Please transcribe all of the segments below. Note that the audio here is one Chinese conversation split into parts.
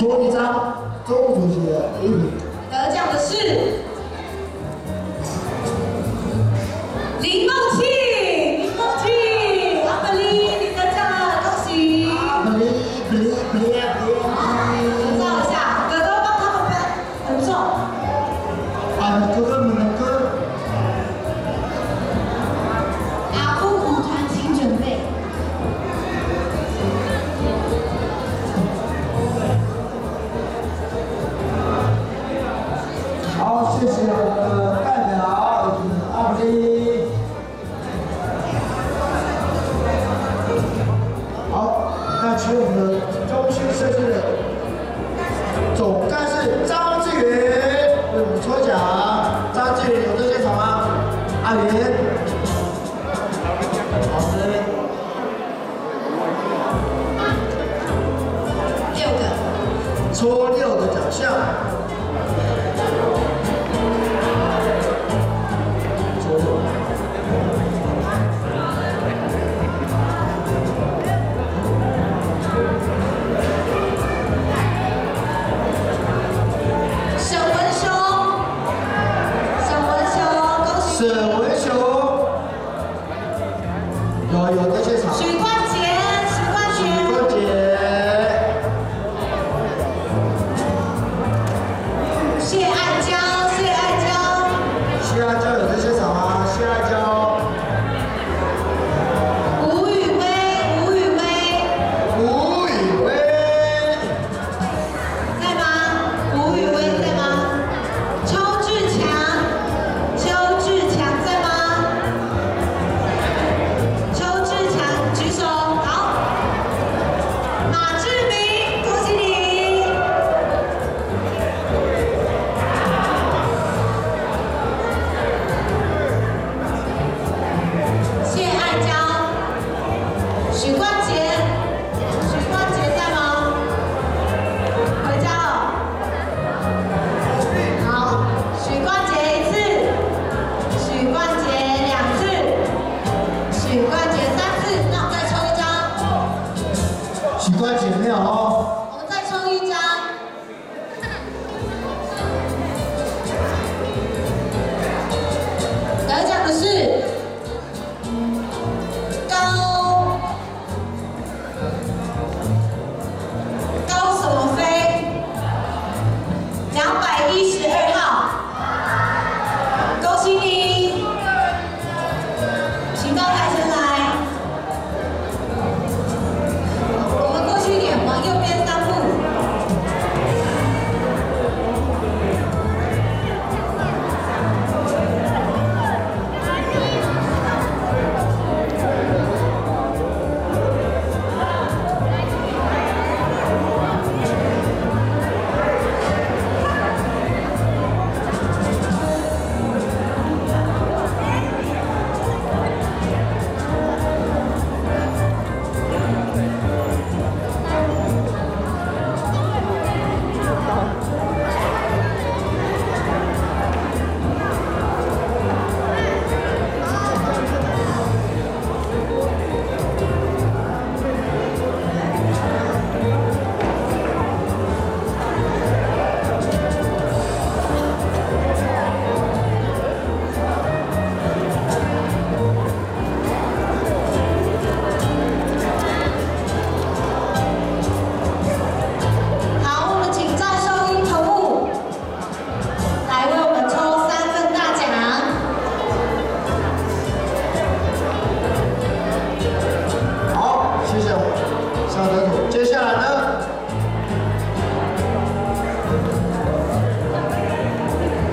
求一张周主席的。得奖的是。脱掉的假象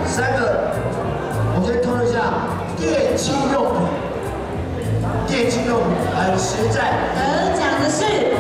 三个，我先通一下电器用品。电器用品很实在，得奖的是。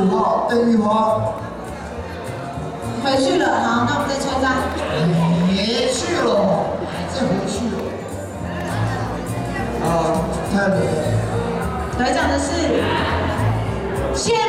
五号邓玉华。回去了，好，那我们再抽张。别去了，再回去了。啊，太美了。来讲的是谢。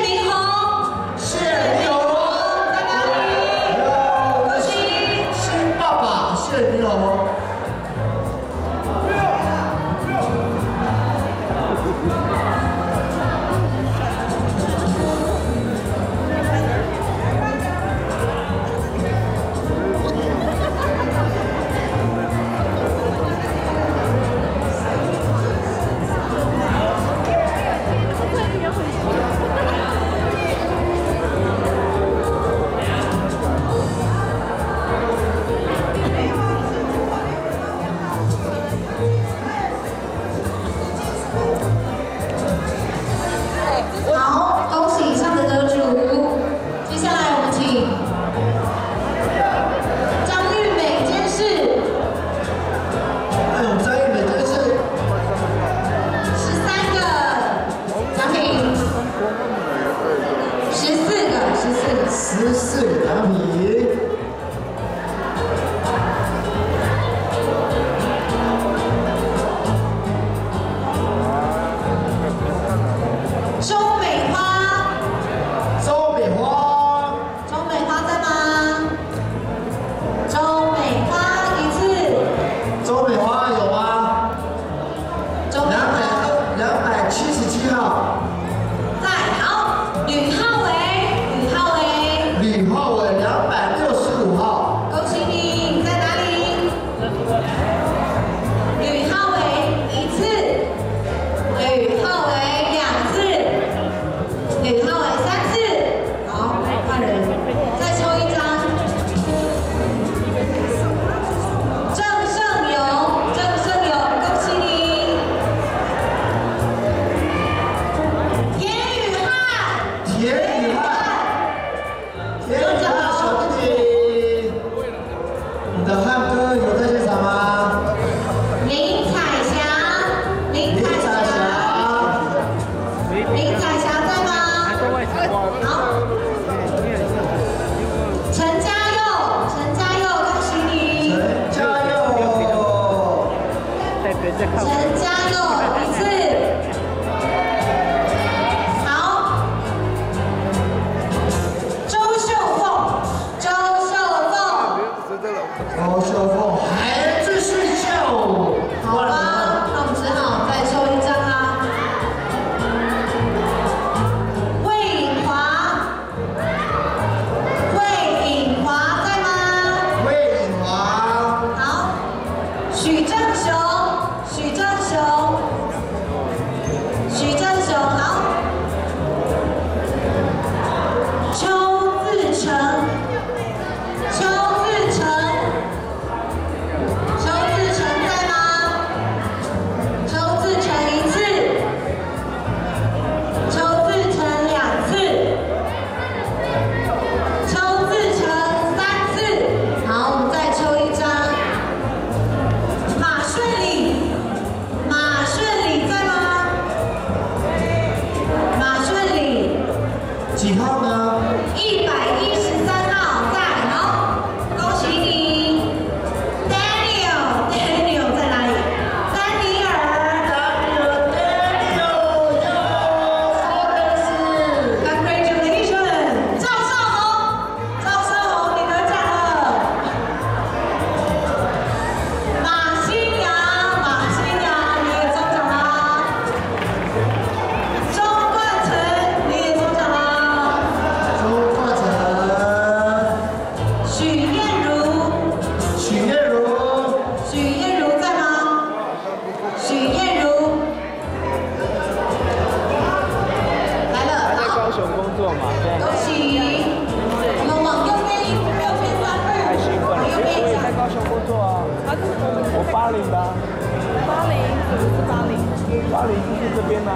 一百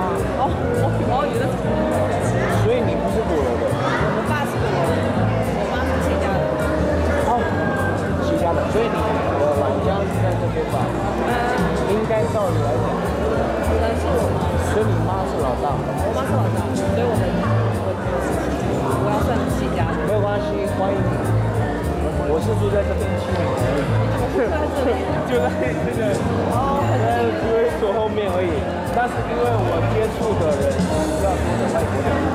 哦，哦，毛，原的。所以你不是鼓楼的？我爸是鼓楼的。我妈是戚家的。哦，戚家的。所以你，的老家是在这边吧？嗯，应该照理来讲，可能是我妈。所以你妈是老大。我妈是老大。所以我们，我只有四。我要算是家的。没有关系，欢迎你。我是住在这边七年而已。你怎么住在这里？就在这个。那是因为我接触的人比较多的外国人